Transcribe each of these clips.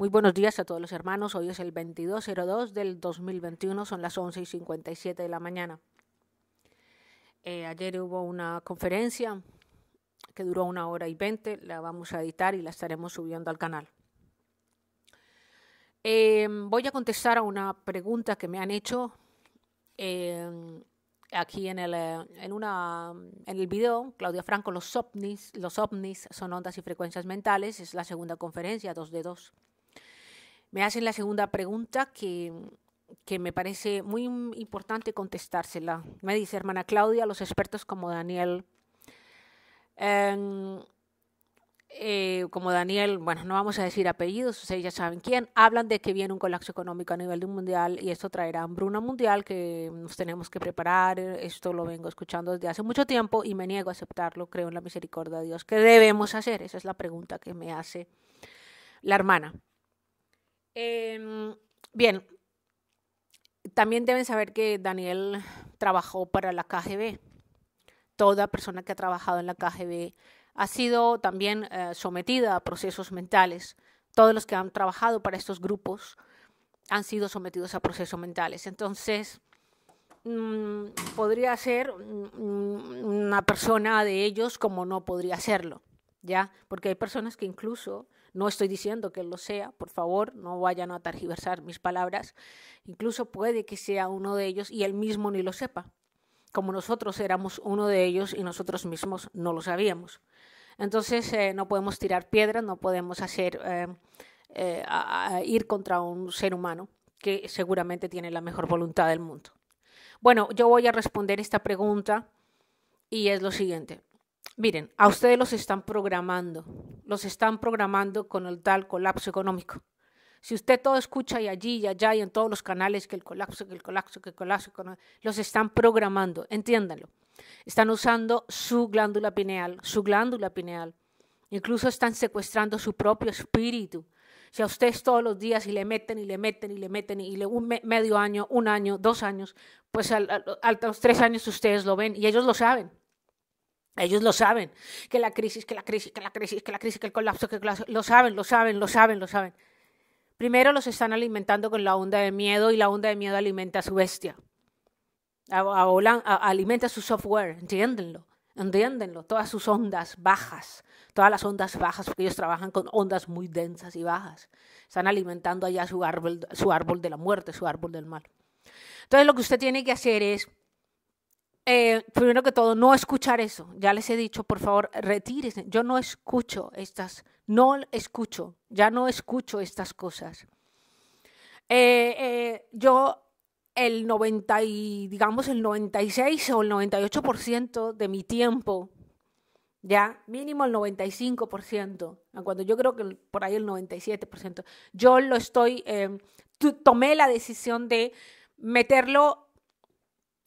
Muy buenos días a todos los hermanos. Hoy es el 2202 del 2021, son las 11 y 57 de la mañana. Eh, ayer hubo una conferencia que duró una hora y veinte, la vamos a editar y la estaremos subiendo al canal. Eh, voy a contestar a una pregunta que me han hecho eh, aquí en el, en, una, en el video. Claudia Franco, los ovnis, los ovnis son ondas y frecuencias mentales, es la segunda conferencia, dos de dos. Me hacen la segunda pregunta que, que me parece muy importante contestársela. Me dice, hermana Claudia, los expertos como Daniel, eh, eh, como Daniel, bueno, no vamos a decir apellidos, ustedes ya saben quién, hablan de que viene un colapso económico a nivel mundial y esto traerá hambruna mundial que nos tenemos que preparar. Esto lo vengo escuchando desde hace mucho tiempo y me niego a aceptarlo. Creo en la misericordia de Dios. ¿Qué debemos hacer? Esa es la pregunta que me hace la hermana. Eh, bien, también deben saber que Daniel trabajó para la KGB. Toda persona que ha trabajado en la KGB ha sido también eh, sometida a procesos mentales. Todos los que han trabajado para estos grupos han sido sometidos a procesos mentales. Entonces, mmm, podría ser una persona de ellos como no podría serlo, ¿ya? Porque hay personas que incluso no estoy diciendo que lo sea, por favor, no vayan a targiversar mis palabras. Incluso puede que sea uno de ellos y él mismo ni lo sepa, como nosotros éramos uno de ellos y nosotros mismos no lo sabíamos. Entonces eh, no podemos tirar piedras, no podemos hacer eh, eh, ir contra un ser humano que seguramente tiene la mejor voluntad del mundo. Bueno, yo voy a responder esta pregunta y es lo siguiente. Miren, a ustedes los están programando, los están programando con el tal colapso económico. Si usted todo escucha y allí y allá y en todos los canales que el colapso, que el colapso, que el colapso, los están programando, entiéndanlo. Están usando su glándula pineal, su glándula pineal. Incluso están secuestrando su propio espíritu. Si a ustedes todos los días y le meten y le meten y le meten y le un me, medio año, un año, dos años, pues a los tres años ustedes lo ven y ellos lo saben. Ellos lo saben, que la crisis, que la crisis, que la crisis, que la crisis, que el colapso, que el colapso, lo saben, lo saben, lo saben, lo saben. Primero los están alimentando con la onda de miedo y la onda de miedo alimenta a su bestia. A, alimenta su software, entiéndenlo, entiéndenlo, todas sus ondas bajas, todas las ondas bajas, porque ellos trabajan con ondas muy densas y bajas. Están alimentando allá su árbol, su árbol de la muerte, su árbol del mal. Entonces lo que usted tiene que hacer es eh, primero que todo, no escuchar eso. Ya les he dicho, por favor, retírense. Yo no escucho estas, no escucho, ya no escucho estas cosas. Eh, eh, yo el 90 y, digamos, el 96 o el 98% de mi tiempo, ya mínimo el 95%, cuando yo creo que por ahí el 97%, yo lo estoy, tomé la decisión de meterlo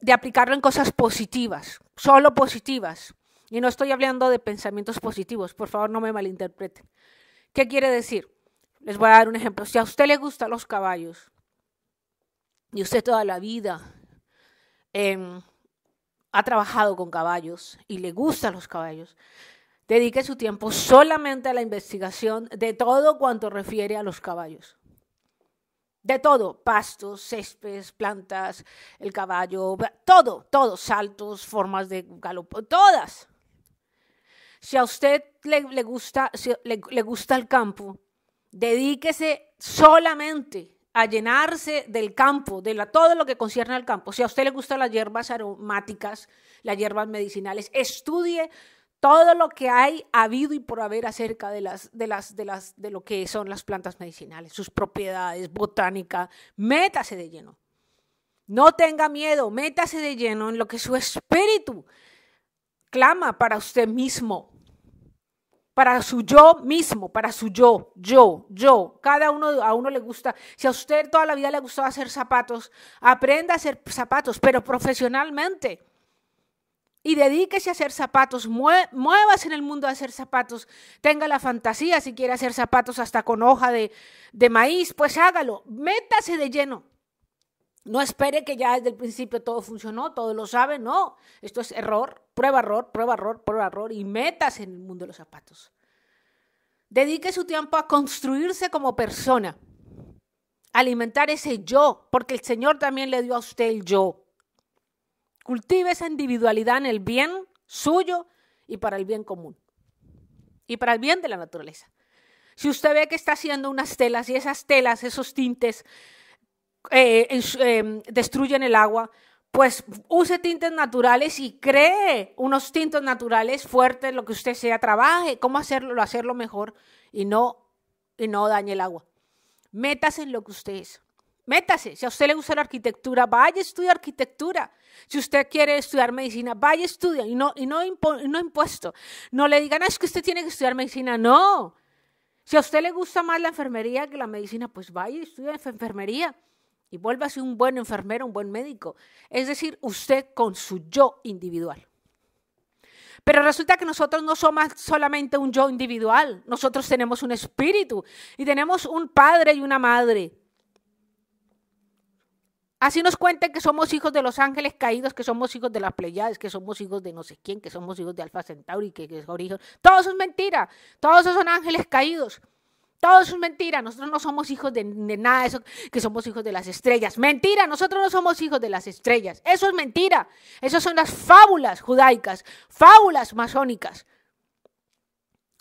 de aplicarlo en cosas positivas, solo positivas. Y no estoy hablando de pensamientos positivos, por favor no me malinterpreten. ¿Qué quiere decir? Les voy a dar un ejemplo. Si a usted le gustan los caballos y usted toda la vida eh, ha trabajado con caballos y le gustan los caballos, dedique su tiempo solamente a la investigación de todo cuanto refiere a los caballos de todo, pastos, céspedes, plantas, el caballo, todo, todo, saltos, formas de galope, todas. Si a usted le, le gusta, le, le gusta el campo, dedíquese solamente a llenarse del campo, de la, todo lo que concierne al campo. Si a usted le gustan las hierbas aromáticas, las hierbas medicinales, estudie todo lo que hay habido y por haber acerca de las de las de las de lo que son las plantas medicinales, sus propiedades, botánica, métase de lleno. No tenga miedo, métase de lleno en lo que su espíritu clama para usted mismo. Para su yo mismo, para su yo, yo, yo. Cada uno a uno le gusta. Si a usted toda la vida le gustó hacer zapatos, aprenda a hacer zapatos, pero profesionalmente y dedíquese a hacer zapatos, muevas en el mundo a hacer zapatos, tenga la fantasía si quiere hacer zapatos hasta con hoja de, de maíz, pues hágalo, métase de lleno. No espere que ya desde el principio todo funcionó, todo lo sabe, no. Esto es error, prueba error, prueba error, prueba error y métase en el mundo de los zapatos. Dedique su tiempo a construirse como persona, alimentar ese yo, porque el Señor también le dio a usted el yo. Cultive esa individualidad en el bien suyo y para el bien común. Y para el bien de la naturaleza. Si usted ve que está haciendo unas telas y esas telas, esos tintes, eh, em, destruyen el agua, pues use tintes naturales y cree unos tintes naturales fuertes, lo que usted sea, trabaje, cómo hacerlo, hacerlo mejor y no, y no dañe el agua. Métase en lo que usted es. Métase. Si a usted le gusta la arquitectura, vaya a estudiar arquitectura. Si usted quiere estudiar medicina, vaya a estudiar y no, y no, no impuesto. No le digan, es que usted tiene que estudiar medicina. No. Si a usted le gusta más la enfermería que la medicina, pues vaya y estudie enfermería y vuélvase un buen enfermero, un buen médico. Es decir, usted con su yo individual. Pero resulta que nosotros no somos solamente un yo individual, nosotros tenemos un espíritu y tenemos un padre y una madre. Así nos cuentan que somos hijos de los ángeles caídos, que somos hijos de las Pleiades, que somos hijos de no sé quién, que somos hijos de Alfa Centauri, que, es origen. Todo eso es mentira. Todos esos son ángeles caídos. Todo eso es mentira. Nosotros no somos hijos de, de, nada de eso, que somos hijos de las estrellas. Mentira, nosotros no somos hijos de las estrellas. Eso es mentira. Esas son las fábulas judaicas, fábulas masónicas.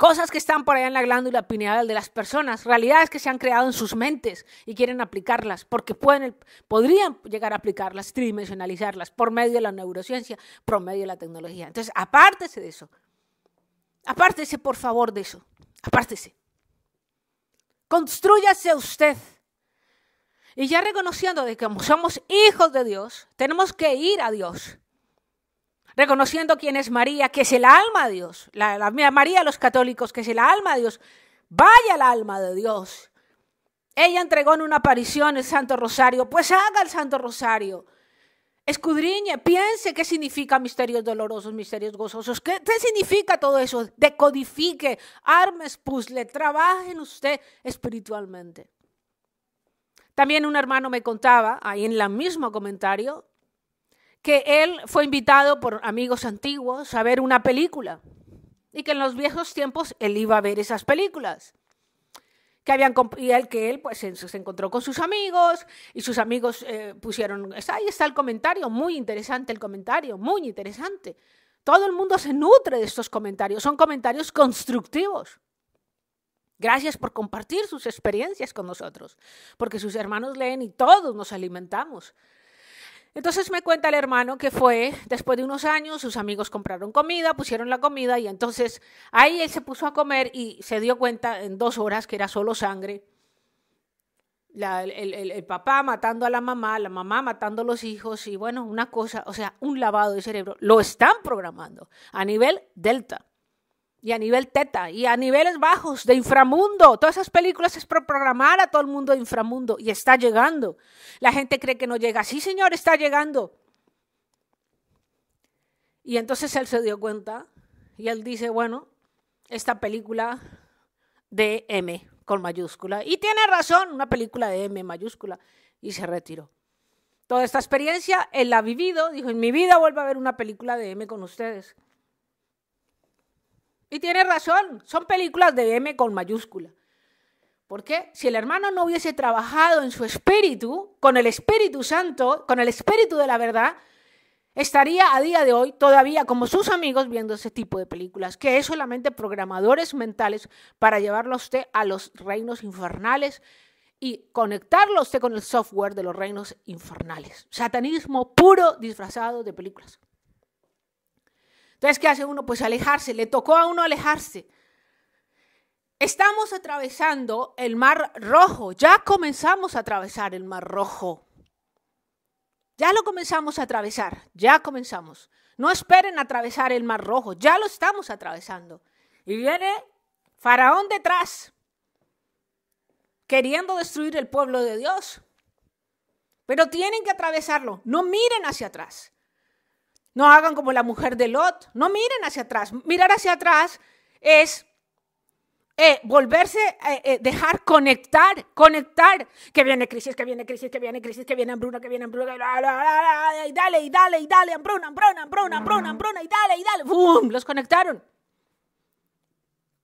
Cosas que están por allá en la glándula pineal de las personas, realidades que se han creado en sus mentes y quieren aplicarlas, porque pueden, podrían llegar a aplicarlas, tridimensionalizarlas por medio de la neurociencia, por medio de la tecnología. Entonces, apártese de eso. Apártese, por favor, de eso. Apártese. Construyase usted. Y ya reconociendo de que somos hijos de Dios, tenemos que ir a Dios reconociendo quién es María, que es el alma de Dios, la, la María los católicos, que es el alma de Dios, vaya el alma de Dios. Ella entregó en una aparición el Santo Rosario, pues haga el Santo Rosario. Escudriñe, piense qué significa misterios dolorosos, misterios gozosos, qué, significa todo eso. Decodifique, armes puzzle, trabaje en usted espiritualmente. También un hermano me contaba, ahí en el mismo comentario, que él fue invitado por amigos antiguos a ver una película y que en los viejos tiempos él iba a ver esas películas. Que habían, y él, que él pues, se, encontró con sus amigos y sus amigos eh, pusieron, ahí está el comentario, muy interesante el comentario, muy interesante. Todo el mundo se nutre de estos comentarios, son comentarios constructivos. Gracias por compartir sus experiencias con nosotros, porque sus hermanos leen y todos nos alimentamos entonces me cuenta el hermano que fue, después de unos años, sus amigos compraron comida, pusieron la comida y entonces ahí él se puso a comer y se dio cuenta en dos horas que era solo sangre. el, papá matando a la mamá, la mamá matando a los hijos y bueno, una cosa, o sea, un lavado de cerebro. Lo están programando a nivel delta y a nivel teta y a niveles bajos de inframundo. Todas esas películas es para programar a todo el mundo de inframundo y está llegando. La gente cree que no llega. Sí, señor, está llegando. Y entonces él se dio cuenta y él dice, bueno, esta película de M con mayúscula. Y tiene razón, una película de M mayúscula. Y se retiró. Toda esta experiencia él la ha vivido. Dijo, en mi vida vuelvo a ver una película de M con ustedes. Y tiene razón, son películas de M con mayúscula. Porque si el hermano no hubiese trabajado en su espíritu, con el Espíritu Santo, con el espíritu de la verdad, estaría a día de hoy todavía como sus amigos viendo ese tipo de películas, que es solamente programadores mentales para llevarlo a a los reinos infernales y conectarlo a usted con el software de los reinos infernales. Satanismo puro disfrazado de películas. Entonces, ¿qué hace uno? Pues alejarse, le tocó a uno alejarse. Estamos atravesando el mar rojo, ya comenzamos a atravesar el mar rojo. Ya lo comenzamos a atravesar, ya comenzamos. No esperen atravesar el mar rojo, ya lo estamos atravesando. Y viene Faraón detrás, queriendo destruir el pueblo de Dios. Pero tienen que atravesarlo, no miren hacia atrás. No hagan como la mujer de Lot, no miren hacia atrás. Mirar hacia atrás es eh, volverse, eh, eh, dejar conectar, conectar. Que viene crisis, que viene crisis, que viene crisis, que viene hambruna, que viene hambruna, y dale, y dale, y dale, hambruna, hambruna, hambruna, hambruna, hambruna, y dale, y dale. ¡Bum! Los conectaron.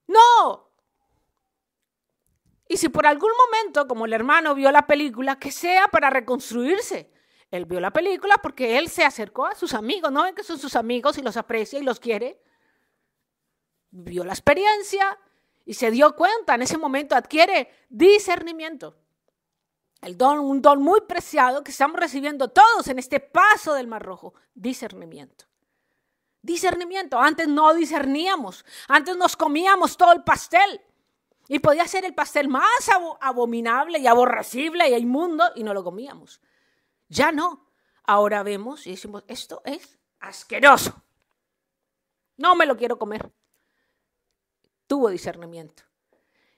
No, Y si por algún momento, como el hermano vio la película, que sea para reconstruirse. Él vio la película porque él se acercó a sus amigos, no ven que son sus amigos y los aprecia y los quiere. Vio la experiencia y se dio cuenta, en ese momento adquiere discernimiento. El don, un don muy preciado que estamos recibiendo todos en este paso del Mar Rojo, discernimiento. Discernimiento. Antes no discerníamos, antes nos comíamos todo el pastel. Y podía ser el pastel más abominable y aborrecible y inmundo y no lo comíamos. Ya no. Ahora vemos y decimos, esto es asqueroso. No me lo quiero comer. Tuvo discernimiento.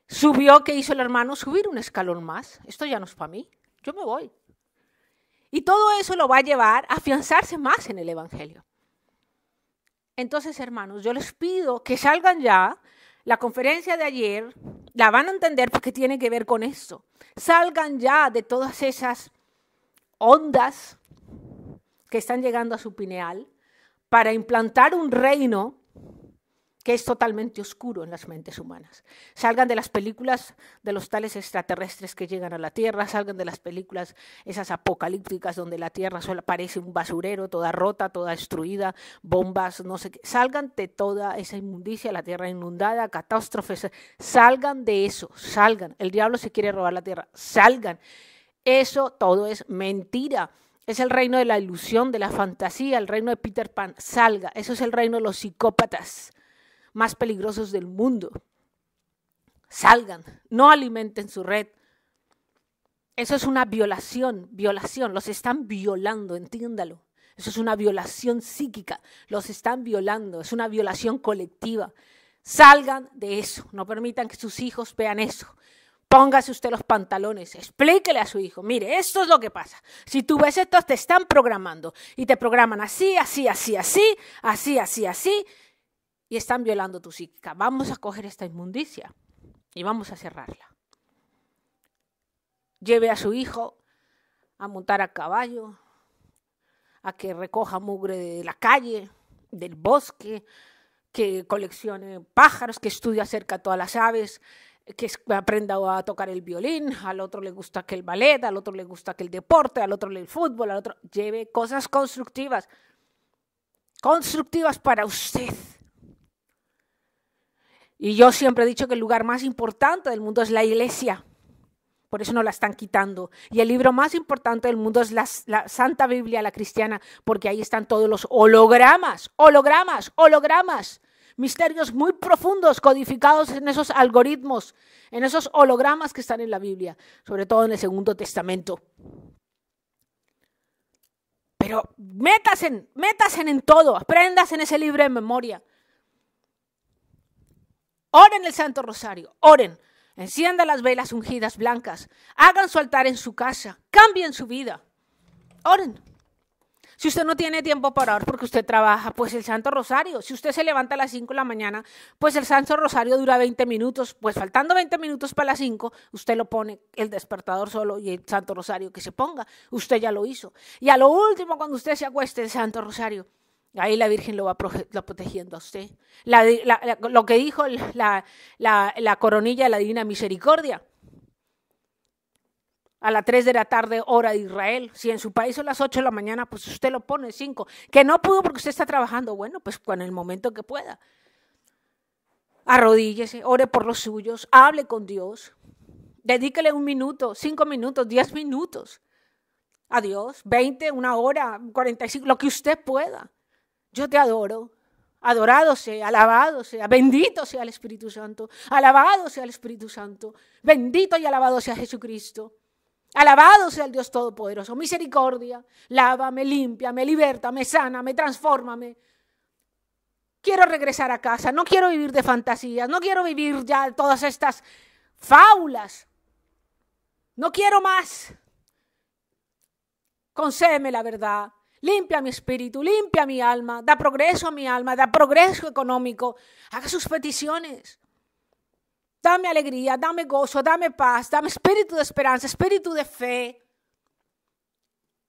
Subió, ¿qué hizo el hermano? Subir un escalón más. Esto ya no es para mí. Yo me voy. Y todo eso lo va a llevar a afianzarse más en el Evangelio. Entonces, hermanos, yo les pido que salgan ya la conferencia de ayer la van a entender porque tiene que ver con esto. Salgan ya de todas esas ondas que están llegando a su pineal para implantar un reino que es totalmente oscuro en las mentes humanas. Salgan de las películas de los tales extraterrestres que llegan a la Tierra, salgan de las películas esas apocalípticas donde la Tierra solo parece un basurero, toda rota, toda destruida, bombas, no sé qué. Salgan de toda esa inmundicia, la Tierra inundada, catástrofes. Salgan de eso, salgan. El diablo se quiere robar la Tierra, salgan. Eso todo es mentira. Es el reino de la ilusión, de la fantasía, el reino de Peter Pan. Salga. Eso es el reino de los psicópatas más peligrosos del mundo. Salgan, no alimenten su red. Eso es una violación, violación, los están violando, entiéndalo. Eso es una violación psíquica, los están violando, es una violación colectiva. Salgan de eso, no permitan que sus hijos vean eso. Póngase usted los pantalones, explíquele a su hijo, mire, esto es lo que pasa. Si tú ves esto, te están programando y te programan así, así, así, así, así, así, así, y están violando tu psíquica. Vamos a coger esta inmundicia y vamos a cerrarla. Lleve a su hijo a montar a caballo, a que recoja mugre de la calle, del bosque, que coleccione pájaros, que estudie acerca de todas las aves, que aprenda a tocar el violín, al otro le gusta que el ballet, al otro le gusta que el deporte, al otro el fútbol, al otro lleve cosas constructivas, constructivas para usted. Y yo siempre he dicho que el lugar más importante del mundo es la iglesia. Por eso no la están quitando. Y el libro más importante del mundo es la, Santa Biblia, la cristiana, porque ahí están todos los hologramas, hologramas, hologramas. Misterios muy profundos codificados en esos algoritmos, en esos hologramas que están en la Biblia, sobre todo en el Segundo Testamento. Pero métasen, métasen en todo, aprendas en ese libro de memoria. Oren el Santo Rosario, oren. Enciendan las velas ungidas blancas. Hagan su altar en su casa. Cambien su vida. Oren. Si usted no tiene tiempo para orar porque usted trabaja, pues el Santo Rosario. Si usted se levanta a las 5 de la mañana, pues el Santo Rosario dura 20 minutos. Pues faltando 20 minutos para las 5, usted lo pone el despertador solo y el Santo Rosario que se ponga. Usted ya lo hizo. Y a lo último, cuando usted se acueste, el Santo Rosario. Ahí la Virgen lo va protegiendo a usted. lo que dijo la, la, coronilla de la Divina Misericordia. A las 3 de la tarde, hora de Israel. Si en su país son las 8 de la mañana, pues usted lo pone 5. Que no pudo porque usted está trabajando. Bueno, pues con el momento que pueda. Arrodíllese, ore por los suyos, hable con Dios. Dedíquele un minuto, cinco minutos, diez minutos. A Dios, 20, una hora, 45, lo que usted pueda. Yo te adoro. Adorado sea, alabado sea, bendito sea el Espíritu Santo, alabado sea el Espíritu Santo, bendito y alabado sea Jesucristo. Alabado sea el Dios Todopoderoso. Misericordia, lávame, limpia, me liberta, me sana, me transfórmame. Quiero regresar a casa, no quiero vivir de fantasías, no quiero vivir ya todas estas fábulas. No quiero más. Concédeme la verdad, limpia mi espíritu, limpia mi alma, da progreso a mi alma, da progreso económico, haga sus peticiones. Dame alegría, dame gozo, dame paz, dame espíritu de esperanza, espíritu de fe.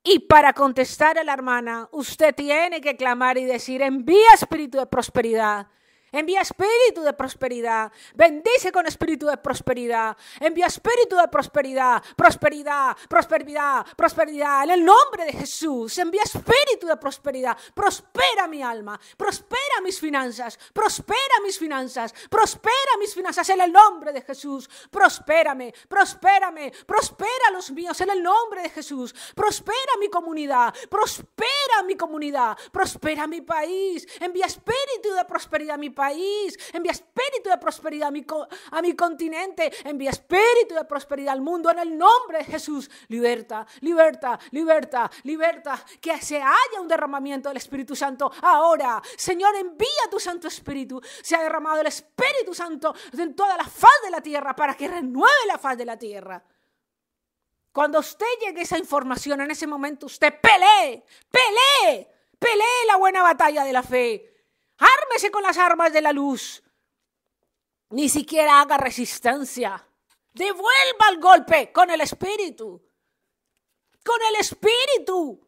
Y para contestar a la hermana, usted tiene que clamar y decir, envía espíritu de prosperidad, Envía espíritu de prosperidad. Bendice con espíritu de prosperidad. Envía espíritu de prosperidad. Prosperidad, prosperidad, prosperidad. En el nombre de Jesús. Envía espíritu de prosperidad. Prospera mi alma. Prospera mis finanzas. Prospera mis finanzas. Prospera mis finanzas en el nombre de Jesús. Prospérame, prospérame. Prospera los míos en el nombre de Jesús. Prospera mi comunidad. Prospera mi comunidad. Prospera mi país. Envía espíritu de prosperidad a mi país país, envía espíritu de prosperidad a mi, a continente, envía espíritu de prosperidad al mundo en el nombre de Jesús. Libertad, libertad, libertad, libertad, que se haya un derramamiento del Espíritu Santo ahora. Señor, envía tu Santo Espíritu. Se ha derramado el Espíritu Santo en toda la faz de la tierra para que renueve la faz de la tierra. Cuando usted llegue esa información, en ese momento usted pelee, pelee, pelee la buena batalla de la fe. Con las armas de la luz. Ni siquiera haga resistencia. Devuelva el golpe con el espíritu. Con el espíritu.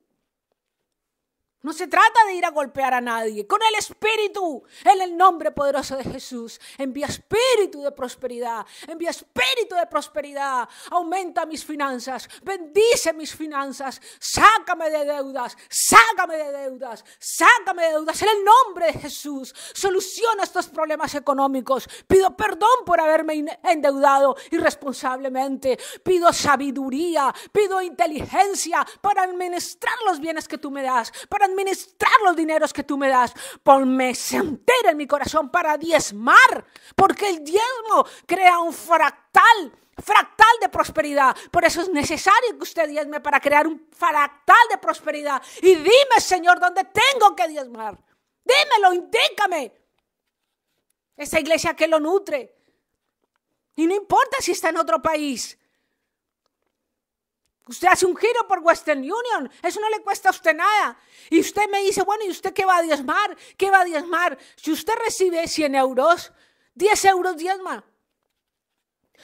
No se trata de ir a golpear a nadie. Con el Espíritu, en el nombre poderoso de Jesús. Envía Espíritu de prosperidad. Envía Espíritu de prosperidad. Aumenta mis finanzas. Bendice mis finanzas. Sácame de deudas. Sácame de deudas. Sácame de deudas. En el nombre de Jesús. Soluciona estos problemas económicos. Pido perdón por haberme endeudado irresponsablemente. Pido sabiduría. Pido inteligencia para administrar los bienes que tú me das. Administrar los dineros que tú me das. Ponme entera en mi corazón para diezmar, porque el diezmo crea un fractal fractal de prosperidad. Por eso es necesario que usted diezme para crear un fractal de prosperidad. Y dime, Señor, dónde tengo que diezmar. Dímelo, indícame. Esa iglesia que lo nutre. Y no importa si está en otro país. Usted hace un giro por Western Union, eso no le cuesta a usted nada. Y usted me dice, bueno, ¿y usted qué va a diezmar? ¿Qué va a diezmar? Si usted recibe 100 euros, 10 euros diezma.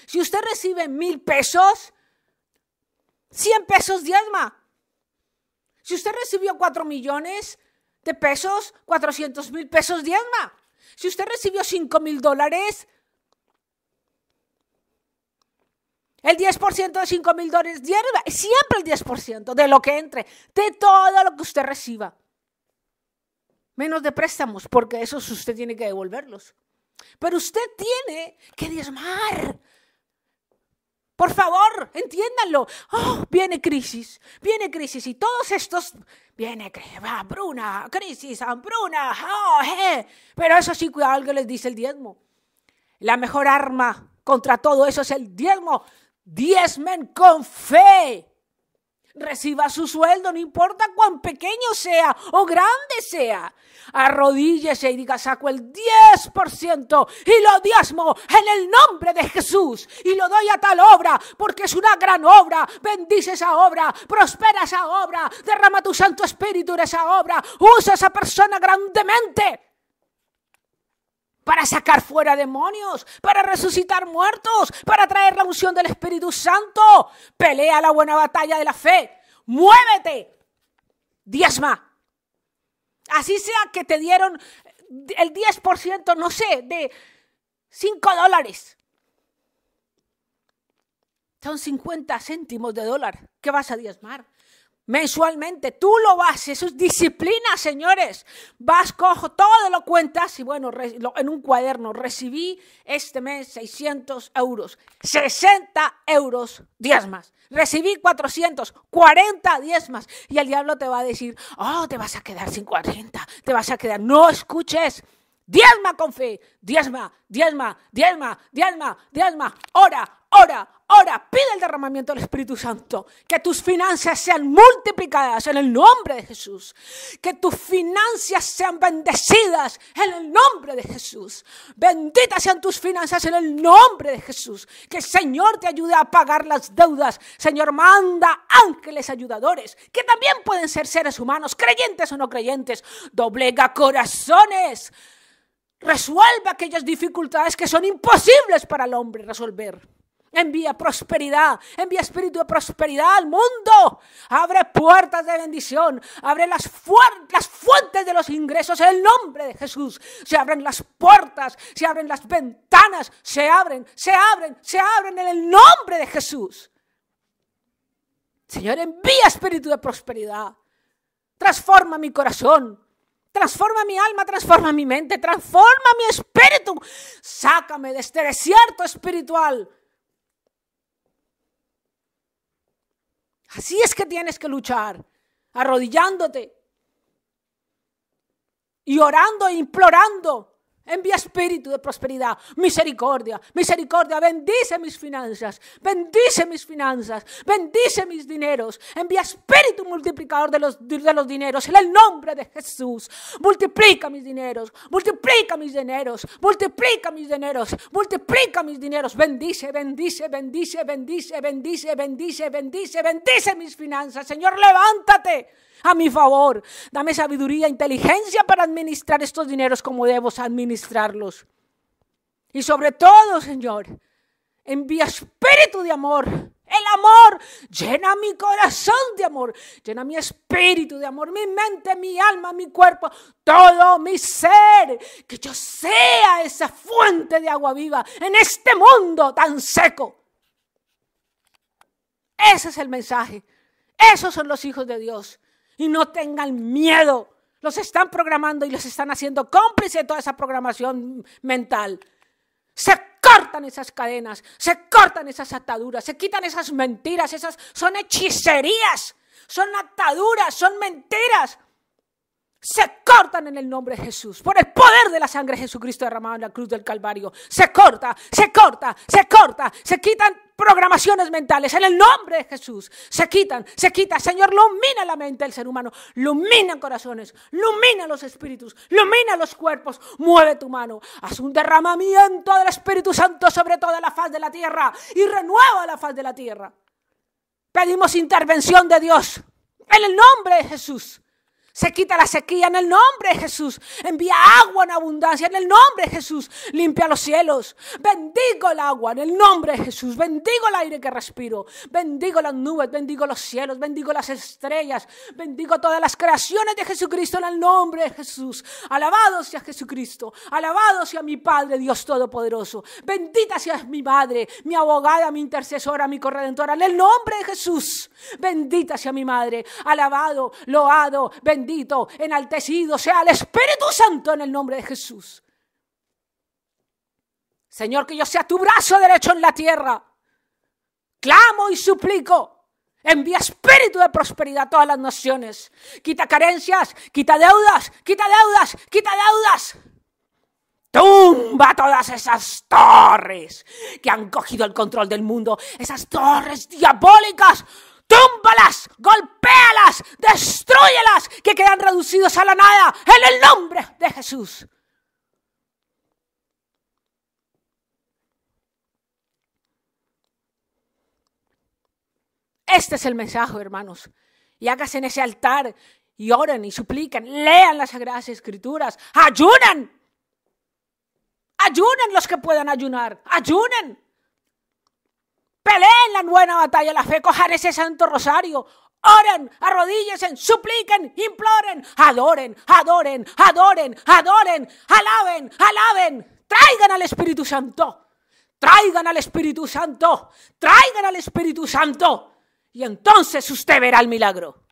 Si usted recibe mil pesos, 100 pesos diezma. Si usted recibió 4 millones de pesos, 400 mil pesos diezma. Si usted recibió 5 mil dólares, El 10% de 5 mil dólares, siempre el 10% de lo que entre, de todo lo que usted reciba. Menos de préstamos, porque esos usted tiene que devolverlos. Pero usted tiene que diezmar. Por favor, entiéndanlo. Oh, viene crisis, viene crisis y todos estos viene hambruna, crisis, hambruna, oh, eh. pero eso sí, cuidado, alguien les dice el diezmo. La mejor arma contra todo eso es el diezmo diezmen con fe. Reciba su sueldo, no importa cuán pequeño sea o grande sea. Arrodíllese y diga, saco el 10% y lo diezmo en el nombre de Jesús y lo doy a tal obra porque es una gran obra. Bendice esa obra, prospera esa obra, derrama tu Santo Espíritu en esa obra, usa esa persona grandemente para sacar fuera demonios, para resucitar muertos, para traer la unción del Espíritu Santo. Pelea la buena batalla de la fe. Muévete. Diezma. Así sea que te dieron el 10%, no sé, de 5 dólares. Son 50 céntimos de dólar. ¿Qué vas a diezmar? Mensualmente. Tú lo vas, eso es disciplina, señores. Vas, cojo, todo lo cuentas y bueno, en un cuaderno recibí este mes 600 euros, 60 euros diezmas. Recibí 440 diezmas y el diablo te va a decir, oh, te vas a quedar sin 40, te vas a quedar. No escuches. Diezma con fe, diezma, diezma, diezma, diezma, diezma. Ora, ora, ora, pide el derramamiento del Espíritu Santo. Que tus finanzas sean multiplicadas en el nombre de Jesús. Que tus finanzas sean bendecidas en el nombre de Jesús. Benditas sean tus finanzas en el nombre de Jesús. Que el Señor te ayude a pagar las deudas. Señor, manda ángeles ayudadores, que también pueden ser seres humanos, creyentes o no creyentes. Doblega corazones. Resuelve aquellas dificultades que son imposibles para el hombre resolver. Envía prosperidad, envía espíritu de prosperidad al mundo. Abre puertas de bendición, abre las, las fuentes de los ingresos en el nombre de Jesús. Se abren las puertas, se abren las ventanas, se abren, se abren, se abren en el nombre de Jesús. Señor, envía espíritu de prosperidad. Transforma mi corazón, Transforma mi alma, transforma mi mente, transforma mi espíritu. Sácame de este desierto espiritual Así es que tienes que luchar, arrodillándote y orando e implorando Envía espíritu de prosperidad, misericordia, misericordia. Bendice mis finanzas, bendice mis finanzas, bendice mis dineros. Envía espíritu multiplicador de los, de los dineros en el nombre de Jesús. Multiplica mis dineros, multiplica mis dineros, multiplica mis dineros, multiplica mis dineros. Bendice, bendice, bendice, bendice, bendice, bendice, bendice, bendice mis finanzas. Señor, levántate a mi favor. Dame sabiduría, e inteligencia para administrar estos dineros como debo administrarlos. Y sobre todo, Señor, envía espíritu de amor. El amor llena mi corazón de amor, llena mi espíritu de amor, mi mente, mi alma, mi cuerpo, todo mi ser. Que yo sea esa fuente de agua viva en este mundo tan seco. Ese es el mensaje. Esos son los hijos de Dios y no tengan miedo. Los están programando y los están haciendo cómplice de toda esa programación mental. Se cortan esas cadenas, se cortan esas ataduras, se quitan esas mentiras, esas son hechicerías, son ataduras, son mentiras. Se cortan en el nombre de Jesús, por el poder de la sangre de Jesucristo derramado en la cruz del Calvario. Se corta, se corta, se corta, se quitan programaciones mentales en el nombre de Jesús. Se quitan, se quita. Señor, ilumina la mente del ser humano, ilumina corazones, ilumina los espíritus, ilumina los cuerpos. Mueve tu mano, haz un derramamiento del Espíritu Santo sobre toda la faz de la tierra y renueva la faz de la tierra. Pedimos intervención de Dios en el nombre de Jesús. Se quita la sequía en el nombre de Jesús. Envía agua en abundancia en el nombre de Jesús. Limpia los cielos. Bendigo el agua en el nombre de Jesús. Bendigo el aire que respiro. Bendigo las nubes. Bendigo los cielos. Bendigo las estrellas. Bendigo todas las creaciones de Jesucristo en el nombre de Jesús. Alabado sea Jesucristo. Alabado sea mi Padre Dios Todopoderoso. Bendita sea mi Madre, mi abogada, mi intercesora, mi corredentora. En el nombre de Jesús. Bendita sea mi Madre. Alabado, loado, bendito bendito, enaltecido sea el Espíritu Santo en el nombre de Jesús. Señor, que yo sea tu brazo derecho en la tierra. Clamo y suplico. Envía espíritu de prosperidad a todas las naciones. Quita carencias, quita deudas, quita deudas, quita deudas. Tumba todas esas torres que han cogido el control del mundo, esas torres diabólicas túmbalas, golpéalas, destruyelas, que quedan reducidos a la nada en el nombre de Jesús. Este es el mensaje, hermanos. Y hágase en ese altar y oren y supliquen, lean las Sagradas Escrituras, ayunen. Ayunen los que puedan ayunar, ayunen. Peleen la buena batalla la fe, cojan ese santo rosario. Oren, arrodíllense, supliquen, imploren, adoren, adoren, adoren, adoren, alaben, alaben. Traigan al Espíritu Santo. Traigan al Espíritu Santo. Traigan al Espíritu Santo. Y entonces usted verá el milagro.